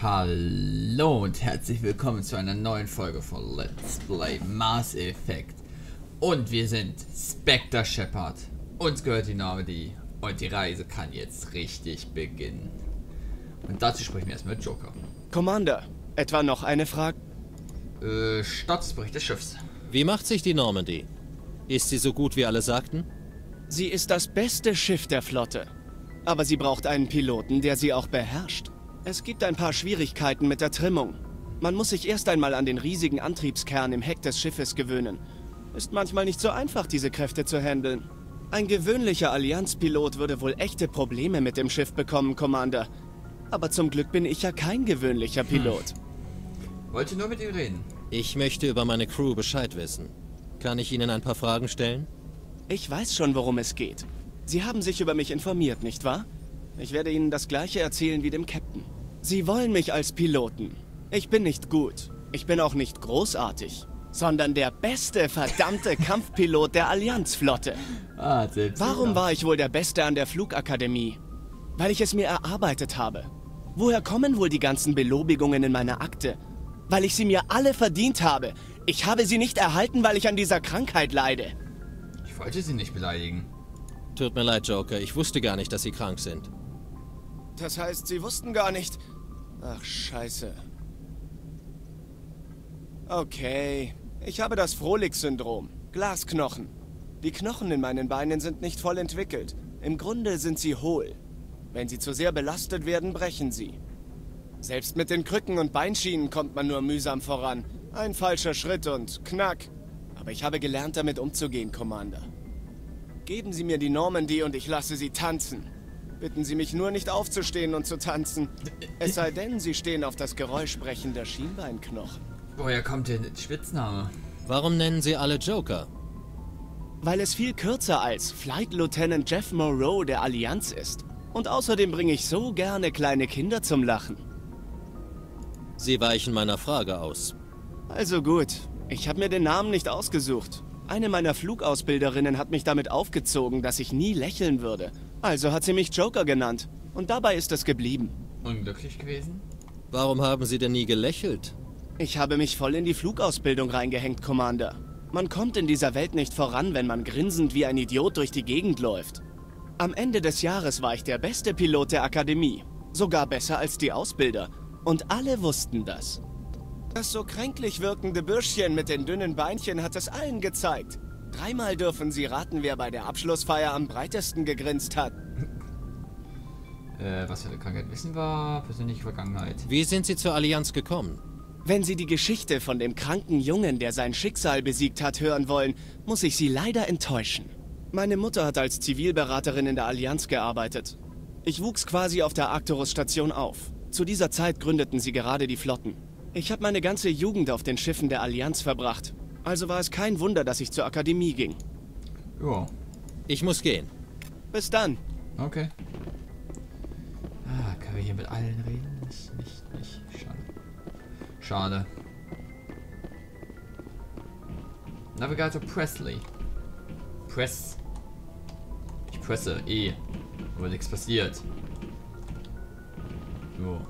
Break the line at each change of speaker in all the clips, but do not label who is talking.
Hallo und herzlich willkommen zu einer neuen Folge von Let's Play Mass Effect. Und wir sind Spectre Shepard. Uns gehört die Normandy und die Reise kann jetzt richtig beginnen. Und dazu sprechen wir erstmal mit Joker.
Commander, etwa noch eine Frage?
Äh, Statusbericht des Schiffs.
Wie macht sich die Normandy? Ist sie so gut, wie alle sagten?
Sie ist das beste Schiff der Flotte. Aber sie braucht einen Piloten, der sie auch beherrscht. Es gibt ein paar Schwierigkeiten mit der Trimmung. Man muss sich erst einmal an den riesigen Antriebskern im Heck des Schiffes gewöhnen. Ist manchmal nicht so einfach, diese Kräfte zu handeln. Ein gewöhnlicher Allianzpilot würde wohl echte Probleme mit dem Schiff bekommen, Commander. Aber zum Glück bin ich ja kein gewöhnlicher Pilot.
Hm. Wollte nur mit ihm reden.
Ich möchte über meine Crew Bescheid wissen. Kann ich Ihnen ein paar Fragen stellen?
Ich weiß schon, worum es geht. Sie haben sich über mich informiert, nicht wahr? Ich werde Ihnen das gleiche erzählen wie dem Captain. Sie wollen mich als Piloten. Ich bin nicht gut. Ich bin auch nicht großartig. Sondern der beste verdammte Kampfpilot der Allianzflotte.
Ah.
Warum war ich wohl der Beste an der Flugakademie? Weil ich es mir erarbeitet habe. Woher kommen wohl die ganzen Belobigungen in meiner Akte? Weil ich sie mir alle verdient habe. Ich habe sie nicht erhalten, weil ich an dieser Krankheit leide.
Ich wollte sie nicht beleidigen.
Tut mir leid, Joker. Ich wusste gar nicht, dass Sie krank sind.
Das heißt, Sie wussten gar nicht... Ach, scheiße. Okay. Ich habe das Frohlich-Syndrom. Glasknochen. Die Knochen in meinen Beinen sind nicht voll entwickelt. Im Grunde sind sie hohl. Wenn sie zu sehr belastet werden, brechen sie. Selbst mit den Krücken und Beinschienen kommt man nur mühsam voran. Ein falscher Schritt und knack. Aber ich habe gelernt, damit umzugehen, Commander. Geben Sie mir die Normandy und ich lasse Sie tanzen. Bitten Sie mich nur nicht aufzustehen und zu tanzen. Es sei denn, Sie stehen auf das Geräusch brechender Schienbeinknochen.
Woher kommt der Spitzname?
Warum nennen Sie alle Joker?
Weil es viel kürzer als Flight Lieutenant Jeff Moreau der Allianz ist. Und außerdem bringe ich so gerne kleine Kinder zum Lachen.
Sie weichen meiner Frage aus.
Also gut, ich habe mir den Namen nicht ausgesucht. Eine meiner Flugausbilderinnen hat mich damit aufgezogen, dass ich nie lächeln würde. Also hat sie mich Joker genannt. Und dabei ist es geblieben.
Unglücklich gewesen?
Warum haben Sie denn nie gelächelt?
Ich habe mich voll in die Flugausbildung reingehängt, Commander. Man kommt in dieser Welt nicht voran, wenn man grinsend wie ein Idiot durch die Gegend läuft. Am Ende des Jahres war ich der beste Pilot der Akademie. Sogar besser als die Ausbilder. Und alle wussten das. Das so kränklich wirkende Bürschchen mit den dünnen Beinchen hat es allen gezeigt. Dreimal dürfen sie raten, wer bei der Abschlussfeier am breitesten gegrinst hat.
Äh, was für eine Krankheit wissen wir? Persönliche Vergangenheit.
Wie sind Sie zur Allianz gekommen?
Wenn Sie die Geschichte von dem kranken Jungen, der sein Schicksal besiegt hat, hören wollen, muss ich Sie leider enttäuschen. Meine Mutter hat als Zivilberaterin in der Allianz gearbeitet. Ich wuchs quasi auf der Arcturus-Station auf. Zu dieser Zeit gründeten sie gerade die Flotten. Ich habe meine ganze Jugend auf den Schiffen der Allianz verbracht. Also war es kein Wunder, dass ich zur Akademie ging.
Ja.
Ich muss gehen.
Bis dann.
Okay. Ah, können wir hier mit allen reden? Nicht, nicht, nicht. Schade. Schade. Navigator Presley. Press. Ich presse E. Aber nichts passiert. So.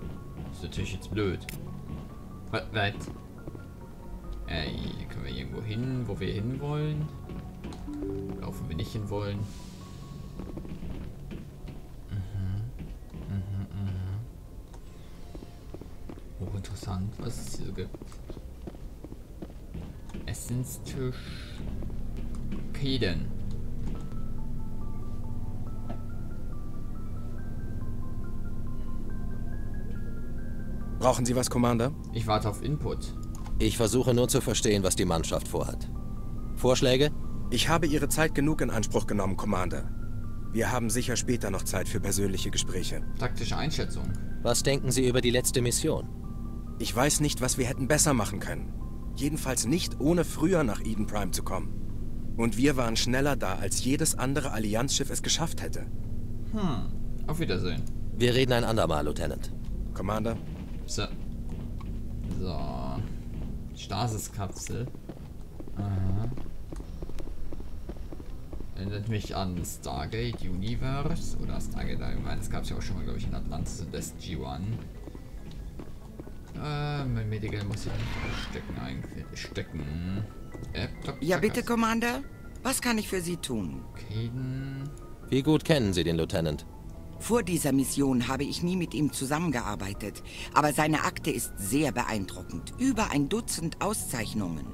Ist natürlich jetzt blöd. Was? Was? Wir irgendwo hin, wo wir hin wollen? Laufen wir nicht hin wollen? Hochinteressant, was es hier so gibt. Essenstisch. Kaden.
Brauchen Sie was, Commander?
Ich warte auf Input.
Ich versuche nur zu verstehen, was die Mannschaft vorhat. Vorschläge?
Ich habe Ihre Zeit genug in Anspruch genommen, Commander. Wir haben sicher später noch Zeit für persönliche Gespräche.
Taktische Einschätzung.
Was denken Sie über die letzte Mission?
Ich weiß nicht, was wir hätten besser machen können. Jedenfalls nicht, ohne früher nach Eden Prime zu kommen. Und wir waren schneller da, als jedes andere Allianzschiff es geschafft hätte.
Hm. Auf Wiedersehen.
Wir reden ein andermal, Lieutenant.
Commander?
So. So. Stasiskapsel. Aha. Erinnert mich an Stargate Universe oder Stargate allgemein. Das gab es ja auch schon mal, glaube ich, in Atlantis und SG-1. mein Medical muss ich nicht stecken eigentlich. Stecken. Äh.
Ja, bitte. Commander. Was kann ich für Sie tun?
Kaden.
Wie gut kennen Sie den Lieutenant?
Vor dieser Mission habe ich nie mit ihm zusammengearbeitet, aber seine Akte ist sehr beeindruckend. Über ein Dutzend Auszeichnungen.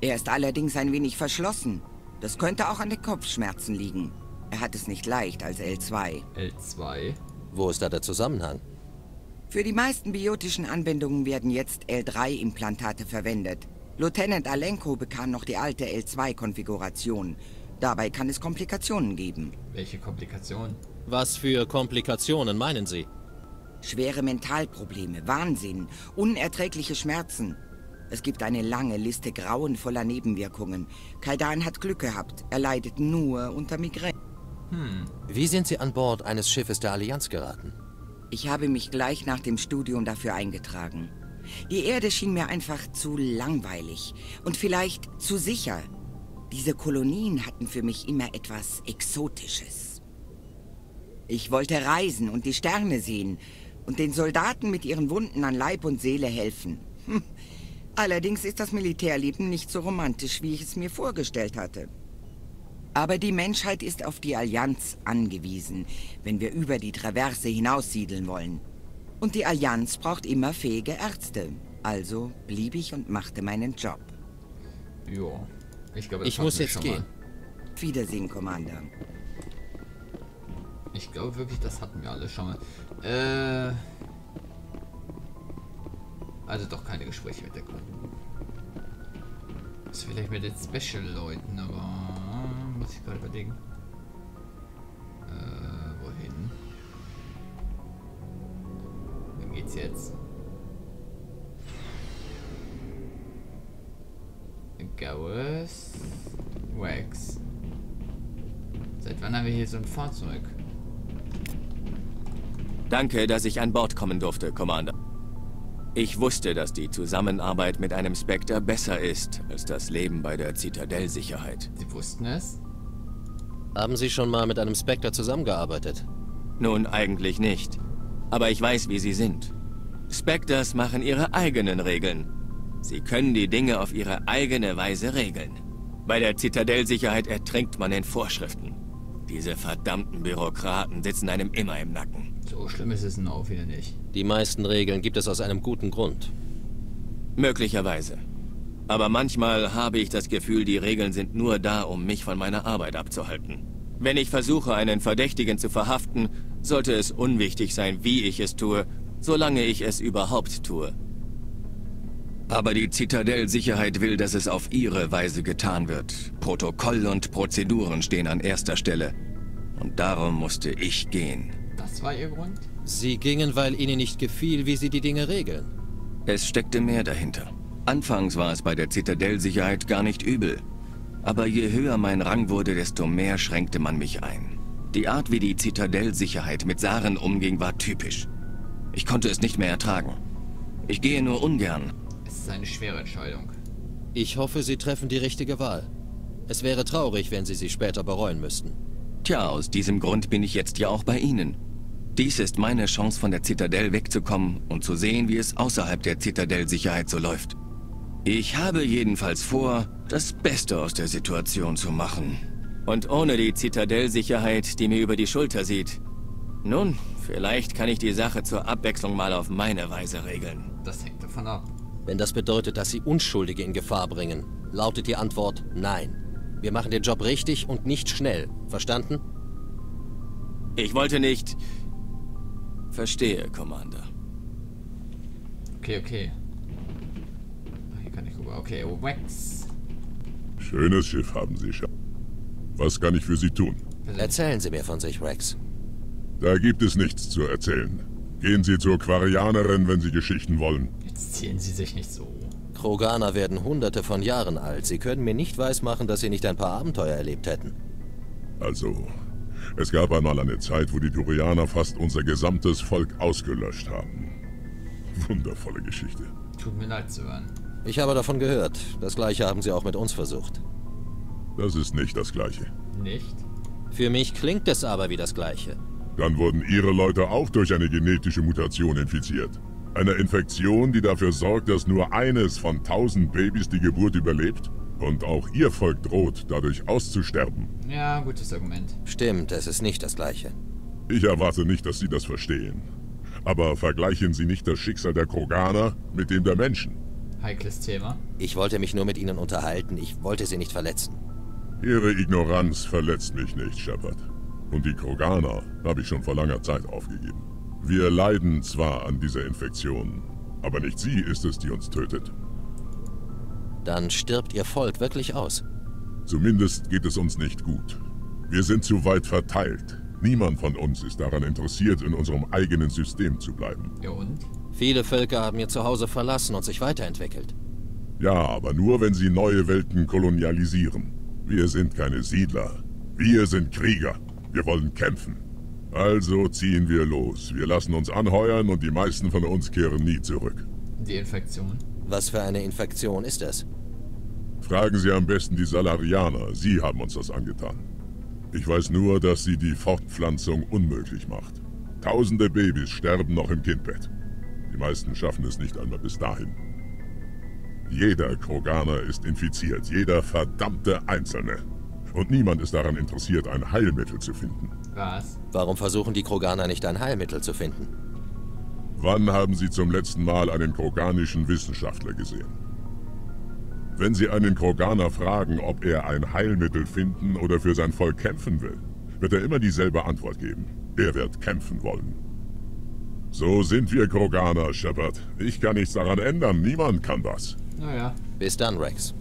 Er ist allerdings ein wenig verschlossen. Das könnte auch an den Kopfschmerzen liegen. Er hat es nicht leicht als L2.
L2.
Wo ist da der Zusammenhang?
Für die meisten biotischen Anwendungen werden jetzt L3-Implantate verwendet. Lieutenant Alenko bekam noch die alte L2-Konfiguration. Dabei kann es Komplikationen geben.
Welche Komplikation?
Was für Komplikationen meinen Sie?
Schwere Mentalprobleme, Wahnsinn, unerträgliche Schmerzen. Es gibt eine lange Liste grauenvoller Nebenwirkungen. Kaidan hat Glück gehabt. Er leidet nur unter Migräne.
Wie sind Sie an Bord eines Schiffes der Allianz geraten?
Ich habe mich gleich nach dem Studium dafür eingetragen. Die Erde schien mir einfach zu langweilig und vielleicht zu sicher. Diese Kolonien hatten für mich immer etwas Exotisches. Ich wollte reisen und die Sterne sehen und den Soldaten mit ihren Wunden an Leib und Seele helfen. Hm. Allerdings ist das Militärleben nicht so romantisch, wie ich es mir vorgestellt hatte. Aber die Menschheit ist auf die Allianz angewiesen, wenn wir über die Traverse hinaussiedeln wollen. Und die Allianz braucht immer fähige Ärzte. Also blieb ich und machte meinen Job.
Jo. Ich glaube, das
Ich muss jetzt
schon
gehen.
Mal.
Wiedersehen, Commander.
Ich glaube wirklich, das hatten wir alle schon mal. Äh. Also doch keine Gespräche mit der Crew. Was vielleicht mit den Special-Leuten, aber muss ich gerade überlegen. Äh, wohin? Wohin geht's jetzt? Gaues Wax. Seit wann haben wir hier so ein Fahrzeug?
Danke, dass ich an Bord kommen durfte, Commander. Ich wusste, dass die Zusammenarbeit mit einem Spectre besser ist als das Leben bei der Zitadellsicherheit.
Sie wussten es?
Haben Sie schon mal mit einem Spectre zusammengearbeitet?
Nun, eigentlich nicht. Aber ich weiß, wie sie sind. Spectres machen ihre eigenen Regeln. Sie können die Dinge auf ihre eigene Weise regeln. Bei der Zitadellsicherheit ertrinkt man in Vorschriften. Diese verdammten Bürokraten sitzen einem immer im Nacken.
So schlimm ist es nun auch wieder nicht.
Die meisten Regeln gibt es aus einem guten Grund.
Möglicherweise. Aber manchmal habe ich das Gefühl, die Regeln sind nur da, um mich von meiner Arbeit abzuhalten. Wenn ich versuche, einen Verdächtigen zu verhaften, sollte es unwichtig sein, wie ich es tue, solange ich es überhaupt tue. Aber die Zitadell-Sicherheit will, dass es auf ihre Weise getan wird. Protokoll und Prozeduren stehen an erster Stelle. Und darum musste ich gehen.
Das war ihr Grund?
Sie gingen, weil Ihnen nicht gefiel, wie Sie die Dinge regeln.
Es steckte mehr dahinter. Anfangs war es bei der Zitadell-Sicherheit gar nicht übel. Aber je höher mein Rang wurde, desto mehr schränkte man mich ein. Die Art, wie die Zitadell-Sicherheit mit Saren umging, war typisch. Ich konnte es nicht mehr ertragen. Ich gehe nur ungern.
Es ist eine schwere Entscheidung.
Ich hoffe, Sie treffen die richtige Wahl. Es wäre traurig, wenn Sie sie später bereuen müssten.
Tja, aus diesem Grund bin ich jetzt ja auch bei Ihnen. Dies ist meine Chance, von der Zitadell wegzukommen und zu sehen, wie es außerhalb der Zitadell-Sicherheit so läuft. Ich habe jedenfalls vor, das Beste aus der Situation zu machen. Und ohne die Zitadell-Sicherheit, die mir über die Schulter sieht. Nun, vielleicht kann ich die Sache zur Abwechslung mal auf meine Weise regeln.
Das hängt davon ab.
Wenn das bedeutet, dass Sie Unschuldige in Gefahr bringen, lautet die Antwort Nein. Wir machen den Job richtig und nicht schnell. Verstanden?
Ich wollte nicht... Verstehe, Commander.
Okay, okay. Ach, Hier kann ich rüber. Okay, Wax.
Schönes Schiff haben Sie schon. Was kann ich für Sie tun?
Erzählen Sie mir von sich, Rex.
Da gibt es nichts zu erzählen. Gehen Sie zur Quarianerin, wenn Sie Geschichten wollen.
Jetzt ziehen sie sich nicht so.
Kroganer werden hunderte von Jahren alt. Sie können mir nicht weismachen, dass Sie nicht ein paar Abenteuer erlebt hätten.
Also, es gab einmal eine Zeit, wo die Turianer fast unser gesamtes Volk ausgelöscht haben. Wundervolle Geschichte.
Tut mir leid zu hören.
Ich habe davon gehört. Das gleiche haben Sie auch mit uns versucht.
Das ist nicht das Gleiche.
Nicht?
Für mich klingt es aber wie das gleiche.
Dann wurden Ihre Leute auch durch eine genetische Mutation infiziert. Eine Infektion, die dafür sorgt, dass nur eines von tausend Babys die Geburt überlebt? Und auch ihr Volk droht, dadurch auszusterben.
Ja, gutes Argument.
Stimmt, es ist nicht das gleiche.
Ich erwarte nicht, dass Sie das verstehen. Aber vergleichen Sie nicht das Schicksal der Kroganer mit dem der Menschen.
Heikles Thema.
Ich wollte mich nur mit ihnen unterhalten, ich wollte sie nicht verletzen.
Ihre Ignoranz verletzt mich nicht, Shepard. Und die Kroganer habe ich schon vor langer Zeit aufgegeben. Wir leiden zwar an dieser Infektion, aber nicht sie ist es, die uns tötet.
Dann stirbt ihr Volk wirklich aus.
Zumindest geht es uns nicht gut. Wir sind zu weit verteilt. Niemand von uns ist daran interessiert, in unserem eigenen System zu bleiben.
Ja und?
Viele Völker haben ihr Zuhause verlassen und sich weiterentwickelt.
Ja, aber nur, wenn sie neue Welten kolonialisieren. Wir sind keine Siedler. Wir sind Krieger. Wir wollen kämpfen. Also ziehen wir los. Wir lassen uns anheuern und die meisten von uns kehren nie zurück.
Die Infektion.
Was für eine Infektion ist das?
Fragen Sie am besten die Salarianer. Sie haben uns das angetan. Ich weiß nur, dass sie die Fortpflanzung unmöglich macht. Tausende Babys sterben noch im Kindbett. Die meisten schaffen es nicht einmal bis dahin. Jeder Kroganer ist infiziert, jeder verdammte Einzelne. Und niemand ist daran interessiert, ein Heilmittel zu finden.
Was?
Warum versuchen die Kroganer nicht ein Heilmittel zu finden?
Wann haben Sie zum letzten Mal einen kroganischen Wissenschaftler gesehen? Wenn Sie einen Kroganer fragen, ob er ein Heilmittel finden oder für sein Volk kämpfen will, wird er immer dieselbe Antwort geben. Er wird kämpfen wollen. So sind wir Kroganer, Shepard. Ich kann nichts daran ändern. Niemand kann das.
Naja.
Bis dann, Rex.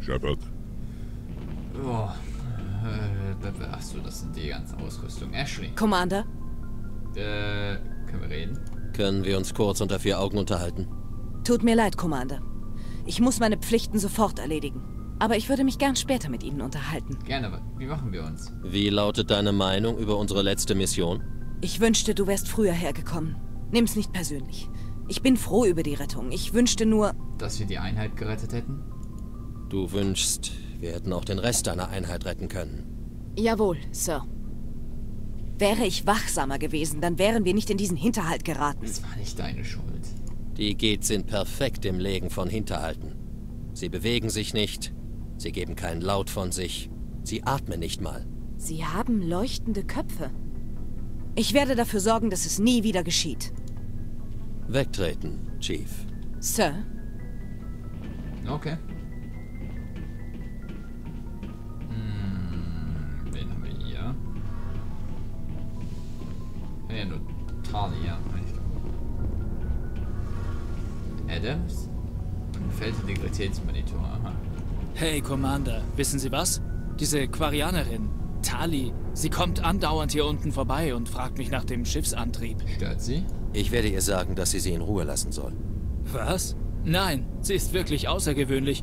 Shepard,
Oh. Äh, Achso, das sind die ganzen Ausrüstung. Ashley.
Commander,
Äh, können wir reden?
Können wir uns kurz unter vier Augen unterhalten?
tut mir leid, Commander. Ich muss meine Pflichten sofort erledigen. Aber ich würde mich gern später mit Ihnen unterhalten.
Gerne, aber wie machen wir uns?
Wie lautet deine Meinung über unsere letzte Mission?
Ich wünschte, du wärst früher hergekommen. Nimm's nicht persönlich. Ich bin froh über die Rettung. Ich wünschte nur...
Dass wir die Einheit gerettet hätten?
Du wünschst, wir hätten auch den Rest deiner Einheit retten können.
Jawohl, Sir. Wäre ich wachsamer gewesen, dann wären wir nicht in diesen Hinterhalt geraten.
Das war nicht deine Schuld.
Die Geht sind perfekt im Legen von Hinterhalten. Sie bewegen sich nicht, sie geben keinen Laut von sich, sie atmen nicht mal.
Sie haben leuchtende Köpfe. Ich werde dafür sorgen, dass es nie wieder geschieht.
Wegtreten, Chief.
Sir,
Okay. Talia. eigentlich. Adams? Feldintegritätsmonitor, aha.
Hey, Commander, wissen Sie was? Diese Quarianerin, Tali, sie kommt andauernd hier unten vorbei und fragt mich nach dem Schiffsantrieb.
Stört sie?
Ich werde ihr sagen, dass sie sie in Ruhe lassen soll.
Was? Nein, sie ist wirklich außergewöhnlich.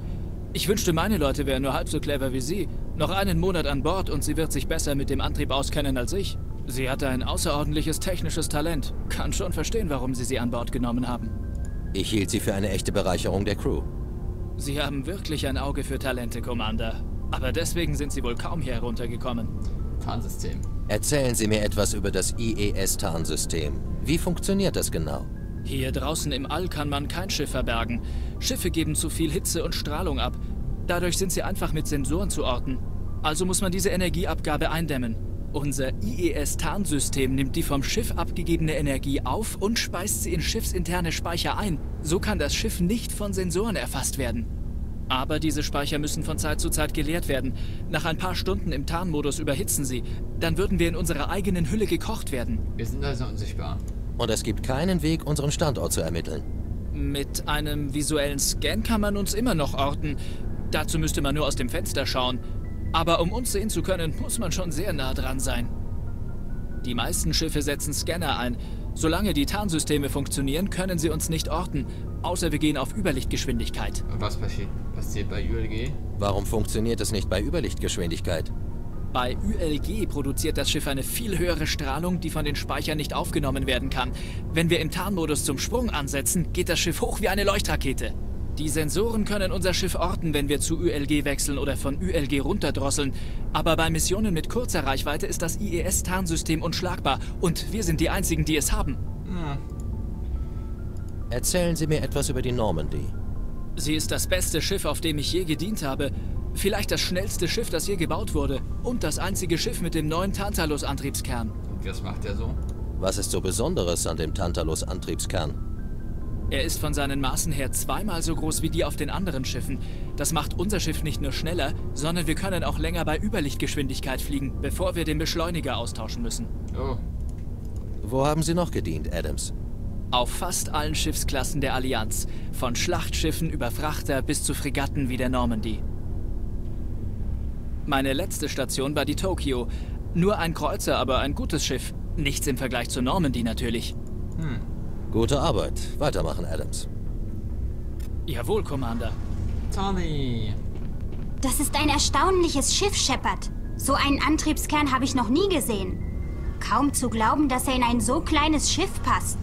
Ich wünschte, meine Leute wären nur halb so clever wie sie. Noch einen Monat an Bord und sie wird sich besser mit dem Antrieb auskennen als ich. Sie hatte ein außerordentliches technisches Talent. Kann schon verstehen, warum sie sie an Bord genommen haben.
Ich hielt sie für eine echte Bereicherung der Crew.
Sie haben wirklich ein Auge für Talente, Commander. Aber deswegen sind sie wohl kaum hier heruntergekommen.
Tarnsystem.
Erzählen Sie mir etwas über das IES-Tarnsystem. Wie funktioniert das genau?
Hier draußen im All kann man kein Schiff verbergen. Schiffe geben zu viel Hitze und Strahlung ab. Dadurch sind sie einfach mit Sensoren zu orten. Also muss man diese Energieabgabe eindämmen. Unser IES-Tarnsystem nimmt die vom Schiff abgegebene Energie auf und speist sie in schiffsinterne Speicher ein. So kann das Schiff nicht von Sensoren erfasst werden. Aber diese Speicher müssen von Zeit zu Zeit geleert werden. Nach ein paar Stunden im Tarnmodus überhitzen sie. Dann würden wir in unserer eigenen Hülle gekocht werden.
Wir sind also unsichtbar.
Und es gibt keinen Weg, unseren Standort zu ermitteln.
Mit einem visuellen Scan kann man uns immer noch orten. Dazu müsste man nur aus dem Fenster schauen. Aber um uns sehen zu können, muss man schon sehr nah dran sein. Die meisten Schiffe setzen Scanner ein. Solange die Tarnsysteme funktionieren, können sie uns nicht orten, außer wir gehen auf Überlichtgeschwindigkeit.
Und was passiert, passiert bei ULG?
Warum funktioniert es nicht bei Überlichtgeschwindigkeit?
Bei ULG produziert das Schiff eine viel höhere Strahlung, die von den Speichern nicht aufgenommen werden kann. Wenn wir im Tarnmodus zum Sprung ansetzen, geht das Schiff hoch wie eine Leuchtrakete. Die Sensoren können unser Schiff orten, wenn wir zu ULG wechseln oder von ULG runterdrosseln. Aber bei Missionen mit kurzer Reichweite ist das IES-Tarnsystem unschlagbar und wir sind die einzigen, die es haben.
Erzählen Sie mir etwas über die Normandy.
Sie ist das beste Schiff, auf dem ich je gedient habe. Vielleicht das schnellste Schiff, das je gebaut wurde. Und das einzige Schiff mit dem neuen Tantalus-Antriebskern.
Und was macht er so?
Was ist so Besonderes an dem Tantalus-Antriebskern?
Er ist von seinen Maßen her zweimal so groß wie die auf den anderen Schiffen. Das macht unser Schiff nicht nur schneller, sondern wir können auch länger bei Überlichtgeschwindigkeit fliegen, bevor wir den Beschleuniger austauschen müssen.
Oh,
Wo haben Sie noch gedient, Adams?
Auf fast allen Schiffsklassen der Allianz, von Schlachtschiffen über Frachter bis zu Fregatten wie der Normandy. Meine letzte Station war die Tokyo. Nur ein Kreuzer, aber ein gutes Schiff. Nichts im Vergleich zur Normandy natürlich.
Gute Arbeit. Weitermachen, Adams.
Jawohl, Commander.
Tommy.
Das ist ein erstaunliches Schiff, Shepard. So einen Antriebskern habe ich noch nie gesehen. Kaum zu glauben, dass er in ein so kleines Schiff passt.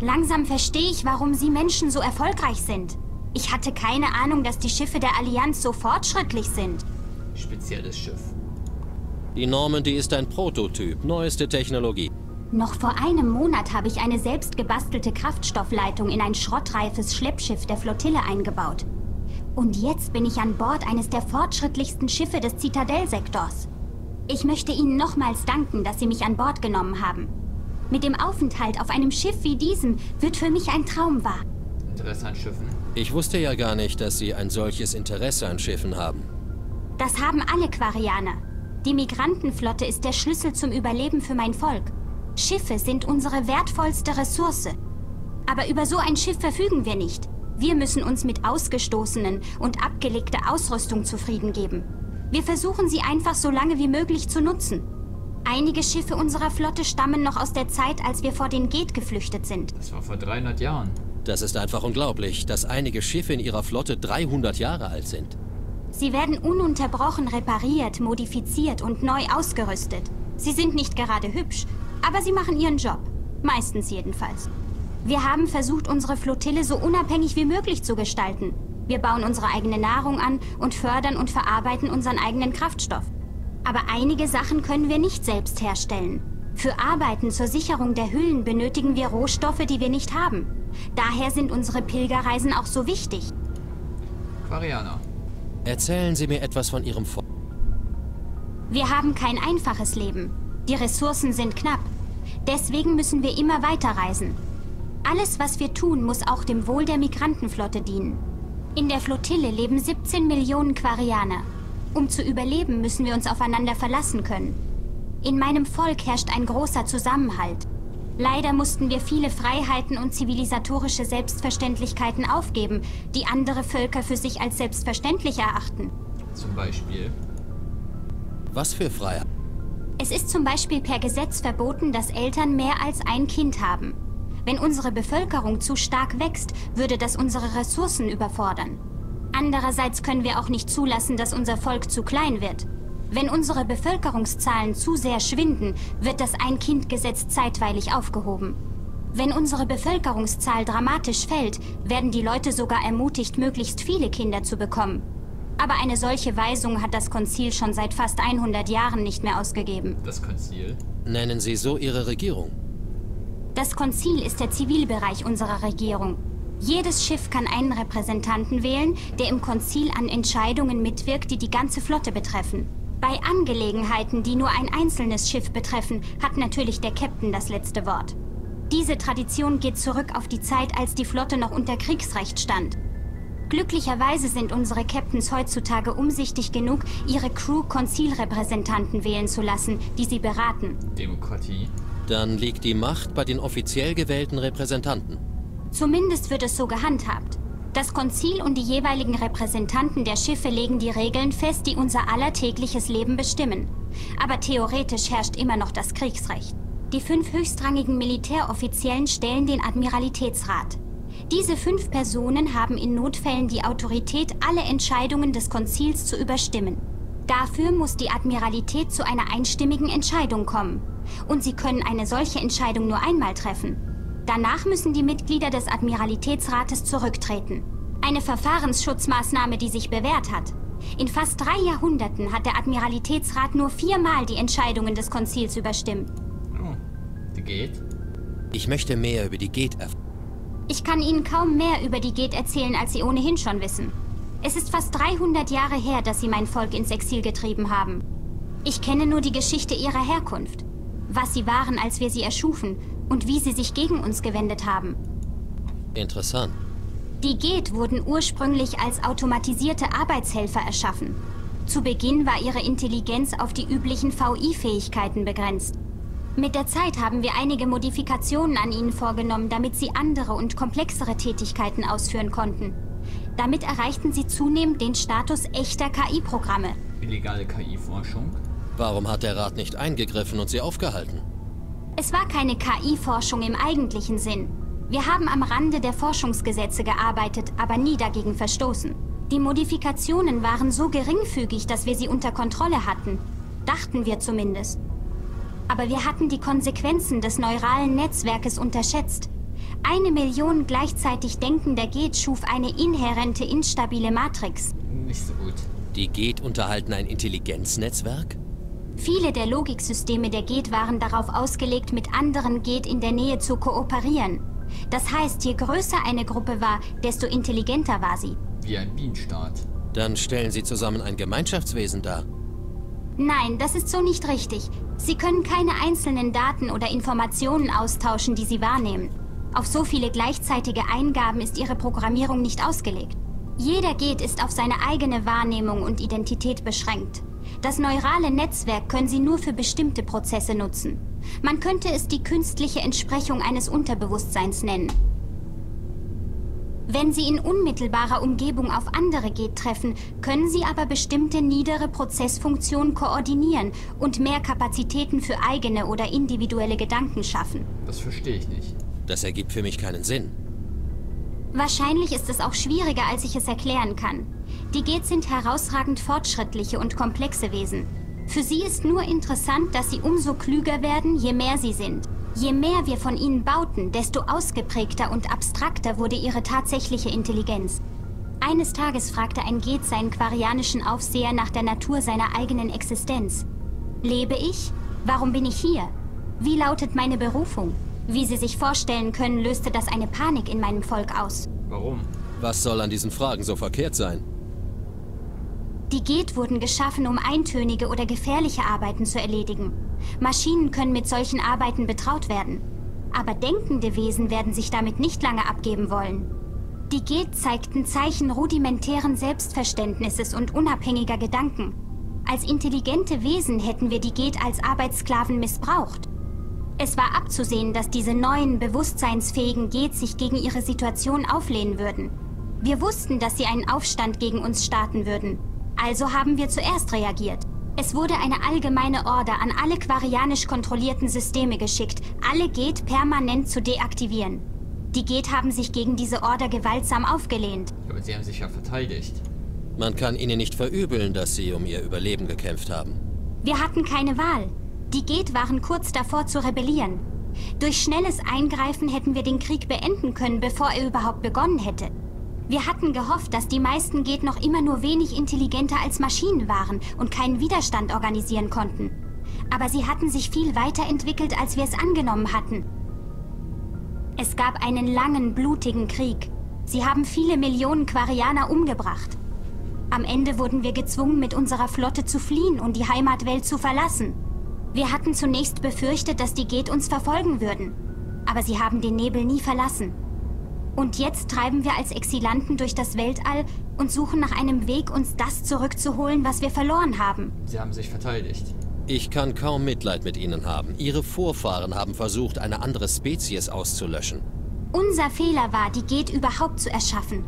Langsam verstehe ich, warum Sie Menschen so erfolgreich sind. Ich hatte keine Ahnung, dass die Schiffe der Allianz so fortschrittlich sind.
Spezielles Schiff.
Die Normandy ist ein Prototyp, neueste Technologie.
Noch vor einem Monat habe ich eine selbst gebastelte Kraftstoffleitung in ein schrottreifes Schleppschiff der Flottille eingebaut. Und jetzt bin ich an Bord eines der fortschrittlichsten Schiffe des Zitadellsektors. Ich möchte Ihnen nochmals danken, dass Sie mich an Bord genommen haben. Mit dem Aufenthalt auf einem Schiff wie diesem wird für mich ein Traum wahr.
Interesse an Schiffen.
Ich wusste ja gar nicht, dass Sie ein solches Interesse an Schiffen haben.
Das haben alle Quarianer. Die Migrantenflotte ist der Schlüssel zum Überleben für mein Volk. Schiffe sind unsere wertvollste Ressource. Aber über so ein Schiff verfügen wir nicht. Wir müssen uns mit ausgestoßenen und abgelegter Ausrüstung zufrieden geben. Wir versuchen sie einfach so lange wie möglich zu nutzen. Einige Schiffe unserer Flotte stammen noch aus der Zeit, als wir vor den Geth geflüchtet sind.
Das war vor 300 Jahren.
Das ist einfach unglaublich, dass einige Schiffe in Ihrer Flotte 300 Jahre alt sind.
Sie werden ununterbrochen repariert, modifiziert und neu ausgerüstet. Sie sind nicht gerade hübsch, aber sie machen ihren Job. Meistens jedenfalls. Wir haben versucht, unsere Flottille so unabhängig wie möglich zu gestalten. Wir bauen unsere eigene Nahrung an und fördern und verarbeiten unseren eigenen Kraftstoff. Aber einige Sachen können wir nicht selbst herstellen. Für Arbeiten zur Sicherung der Hüllen benötigen wir Rohstoffe, die wir nicht haben. Daher sind unsere Pilgerreisen auch so wichtig.
Quarianer.
Erzählen Sie mir etwas von Ihrem Volk.
Wir haben kein einfaches Leben. Die Ressourcen sind knapp. Deswegen müssen wir immer weiterreisen. Alles, was wir tun, muss auch dem Wohl der Migrantenflotte dienen. In der Flottille leben 17 Millionen Quarianer. Um zu überleben, müssen wir uns aufeinander verlassen können. In meinem Volk herrscht ein großer Zusammenhalt. Leider mussten wir viele Freiheiten und zivilisatorische Selbstverständlichkeiten aufgeben, die andere Völker für sich als selbstverständlich erachten.
Zum Beispiel.
Was für Freiheit?
Es ist zum Beispiel per Gesetz verboten, dass Eltern mehr als ein Kind haben. Wenn unsere Bevölkerung zu stark wächst, würde das unsere Ressourcen überfordern. Andererseits können wir auch nicht zulassen, dass unser Volk zu klein wird. Wenn unsere Bevölkerungszahlen zu sehr schwinden, wird das Ein-Kind-Gesetz zeitweilig aufgehoben. Wenn unsere Bevölkerungszahl dramatisch fällt, werden die Leute sogar ermutigt, möglichst viele Kinder zu bekommen. Aber eine solche Weisung hat das Konzil schon seit fast 100 Jahren nicht mehr ausgegeben.
Das Konzil.
Nennen Sie so Ihre Regierung?
Das Konzil ist der Zivilbereich unserer Regierung. Jedes Schiff kann einen Repräsentanten wählen, der im Konzil an Entscheidungen mitwirkt, die die ganze Flotte betreffen. Bei Angelegenheiten, die nur ein einzelnes Schiff betreffen, hat natürlich der Captain das letzte Wort. Diese Tradition geht zurück auf die Zeit, als die Flotte noch unter Kriegsrecht stand. Glücklicherweise sind unsere Captains heutzutage umsichtig genug, ihre Crew Konzilrepräsentanten wählen zu lassen, die sie beraten.
Demokratie.
Dann liegt die Macht bei den offiziell gewählten Repräsentanten.
Zumindest wird es so gehandhabt. Das Konzil und die jeweiligen Repräsentanten der Schiffe legen die Regeln fest, die unser aller tägliches Leben bestimmen. Aber theoretisch herrscht immer noch das Kriegsrecht. Die fünf höchstrangigen Militäroffiziellen stellen den Admiralitätsrat. Diese fünf Personen haben in Notfällen die Autorität, alle Entscheidungen des Konzils zu überstimmen. Dafür muss die Admiralität zu einer einstimmigen Entscheidung kommen. Und sie können eine solche Entscheidung nur einmal treffen. Danach müssen die Mitglieder des Admiralitätsrates zurücktreten. Eine Verfahrensschutzmaßnahme, die sich bewährt hat. In fast drei Jahrhunderten hat der Admiralitätsrat nur viermal die Entscheidungen des Konzils überstimmt.
Oh. Die geht.
Ich möchte mehr über die Geht erfahren.
Ich kann Ihnen kaum mehr über die Geth erzählen, als Sie ohnehin schon wissen. Es ist fast 300 Jahre her, dass Sie mein Volk ins Exil getrieben haben. Ich kenne nur die Geschichte ihrer Herkunft. Was sie waren, als wir sie erschufen und wie sie sich gegen uns gewendet haben.
Interessant.
Die Geth wurden ursprünglich als automatisierte Arbeitshelfer erschaffen. Zu Beginn war ihre Intelligenz auf die üblichen VI-Fähigkeiten begrenzt. Mit der Zeit haben wir einige Modifikationen an ihnen vorgenommen, damit sie andere und komplexere Tätigkeiten ausführen konnten. Damit erreichten sie zunehmend den Status echter KI-Programme.
Illegale KI-Forschung?
Warum hat der Rat nicht eingegriffen und sie aufgehalten?
Es war keine KI-Forschung im eigentlichen Sinn. Wir haben am Rande der Forschungsgesetze gearbeitet, aber nie dagegen verstoßen. Die Modifikationen waren so geringfügig, dass wir sie unter Kontrolle hatten. Dachten wir zumindest. Aber wir hatten die Konsequenzen des neuralen Netzwerkes unterschätzt. Eine Million gleichzeitig denkender Geht schuf eine inhärente, instabile Matrix.
Nicht so gut.
Die Geht unterhalten ein Intelligenznetzwerk?
Viele der Logiksysteme der Geht waren darauf ausgelegt, mit anderen Geht in der Nähe zu kooperieren. Das heißt, je größer eine Gruppe war, desto intelligenter war sie.
Wie ein Bienenstaat.
Dann stellen sie zusammen ein Gemeinschaftswesen dar.
Nein, das ist so nicht richtig. Sie können keine einzelnen Daten oder Informationen austauschen, die sie wahrnehmen. Auf so viele gleichzeitige Eingaben ist ihre Programmierung nicht ausgelegt. Jeder Geht ist auf seine eigene Wahrnehmung und Identität beschränkt. Das neurale Netzwerk können Sie nur für bestimmte Prozesse nutzen. Man könnte es die künstliche Entsprechung eines Unterbewusstseins nennen. Wenn Sie in unmittelbarer Umgebung auf andere Geht treffen, können Sie aber bestimmte niedere Prozessfunktionen koordinieren und mehr Kapazitäten für eigene oder individuelle Gedanken schaffen.
Das verstehe ich nicht.
Das ergibt für mich keinen Sinn.
Wahrscheinlich ist es auch schwieriger, als ich es erklären kann. Die Geht sind herausragend fortschrittliche und komplexe Wesen. Für sie ist nur interessant, dass sie umso klüger werden, je mehr sie sind. Je mehr wir von ihnen bauten, desto ausgeprägter und abstrakter wurde ihre tatsächliche Intelligenz. Eines Tages fragte ein Geht seinen quarianischen Aufseher nach der Natur seiner eigenen Existenz. Lebe ich? Warum bin ich hier? Wie lautet meine Berufung? Wie Sie sich vorstellen können, löste das eine Panik in meinem Volk aus.
Warum?
Was soll an diesen Fragen so verkehrt sein?
Die Geht wurden geschaffen, um eintönige oder gefährliche Arbeiten zu erledigen. Maschinen können mit solchen Arbeiten betraut werden. Aber denkende Wesen werden sich damit nicht lange abgeben wollen. Die Geht zeigten Zeichen rudimentären Selbstverständnisses und unabhängiger Gedanken. Als intelligente Wesen hätten wir die Geht als Arbeitssklaven missbraucht. Es war abzusehen, dass diese neuen, bewusstseinsfähigen Geht sich gegen ihre Situation auflehnen würden. Wir wussten, dass sie einen Aufstand gegen uns starten würden. Also haben wir zuerst reagiert. Es wurde eine allgemeine Order an alle quarianisch kontrollierten Systeme geschickt, alle Geht permanent zu deaktivieren. Die Geht haben sich gegen diese Order gewaltsam aufgelehnt.
Aber sie haben sich ja verteidigt.
Man kann ihnen nicht verübeln, dass sie um ihr Überleben gekämpft haben.
Wir hatten keine Wahl. Die Geht waren kurz davor zu rebellieren. Durch schnelles Eingreifen hätten wir den Krieg beenden können, bevor er überhaupt begonnen hätte. Wir hatten gehofft, dass die meisten Geht noch immer nur wenig intelligenter als Maschinen waren und keinen Widerstand organisieren konnten. Aber sie hatten sich viel weiterentwickelt, als wir es angenommen hatten. Es gab einen langen, blutigen Krieg. Sie haben viele Millionen Quarianer umgebracht. Am Ende wurden wir gezwungen, mit unserer Flotte zu fliehen und die Heimatwelt zu verlassen. Wir hatten zunächst befürchtet, dass die Geht uns verfolgen würden. Aber sie haben den Nebel nie verlassen. Und jetzt treiben wir als Exilanten durch das Weltall und suchen nach einem Weg, uns das zurückzuholen, was wir verloren haben.
Sie haben sich verteidigt.
Ich kann kaum Mitleid mit ihnen haben. Ihre Vorfahren haben versucht, eine andere Spezies auszulöschen.
Unser Fehler war, die Geht überhaupt zu erschaffen.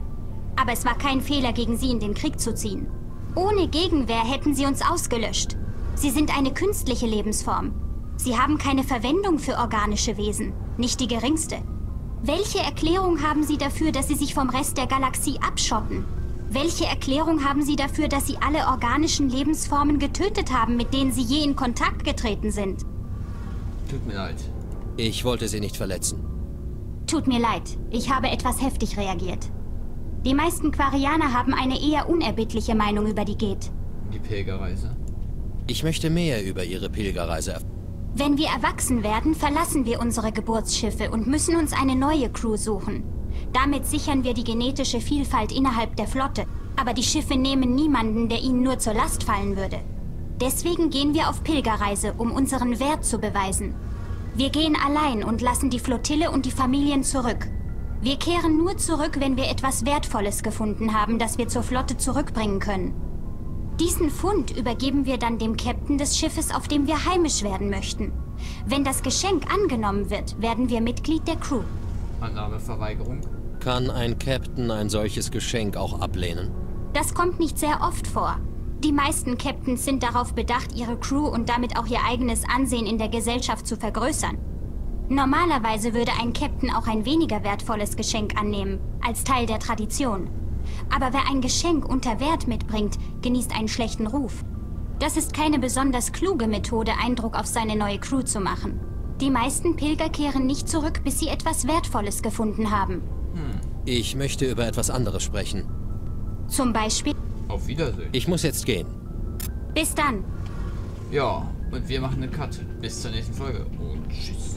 Aber es war kein Fehler, gegen sie in den Krieg zu ziehen. Ohne Gegenwehr hätten sie uns ausgelöscht. Sie sind eine künstliche Lebensform. Sie haben keine Verwendung für organische Wesen, nicht die geringste. Welche Erklärung haben Sie dafür, dass Sie sich vom Rest der Galaxie abschotten? Welche Erklärung haben Sie dafür, dass Sie alle organischen Lebensformen getötet haben, mit denen Sie je in Kontakt getreten sind?
Tut mir leid.
Ich wollte sie nicht verletzen.
Tut mir leid, ich habe etwas heftig reagiert. Die meisten Quarianer haben eine eher unerbittliche Meinung über die Geht.
Die Pilgerreise.
Ich möchte mehr über ihre Pilgerreise erfahren.
Wenn wir erwachsen werden, verlassen wir unsere Geburtsschiffe und müssen uns eine neue Crew suchen. Damit sichern wir die genetische Vielfalt innerhalb der Flotte. Aber die Schiffe nehmen niemanden, der ihnen nur zur Last fallen würde. Deswegen gehen wir auf Pilgerreise, um unseren Wert zu beweisen. Wir gehen allein und lassen die Flottille und die Familien zurück. Wir kehren nur zurück, wenn wir etwas Wertvolles gefunden haben, das wir zur Flotte zurückbringen können. Diesen Fund übergeben wir dann dem Captain des Schiffes, auf dem wir heimisch werden möchten. Wenn das Geschenk angenommen wird, werden wir Mitglied der Crew.
Annahmeverweigerung.
Kann ein Captain ein solches Geschenk auch ablehnen?
Das kommt nicht sehr oft vor. Die meisten Captains sind darauf bedacht, ihre Crew und damit auch ihr eigenes Ansehen in der Gesellschaft zu vergrößern. Normalerweise würde ein Captain auch ein weniger wertvolles Geschenk annehmen, als Teil der Tradition. Aber wer ein Geschenk unter Wert mitbringt, genießt einen schlechten Ruf. Das ist keine besonders kluge Methode, Eindruck auf seine neue Crew zu machen. Die meisten Pilger kehren nicht zurück, bis sie etwas Wertvolles gefunden haben.
Ich möchte über etwas anderes sprechen.
Zum Beispiel,
Auf Wiedersehen.
Ich muss jetzt gehen.
bis dann.
Ja, und wir machen einen Cut. Bis zur nächsten Folge und tschüss.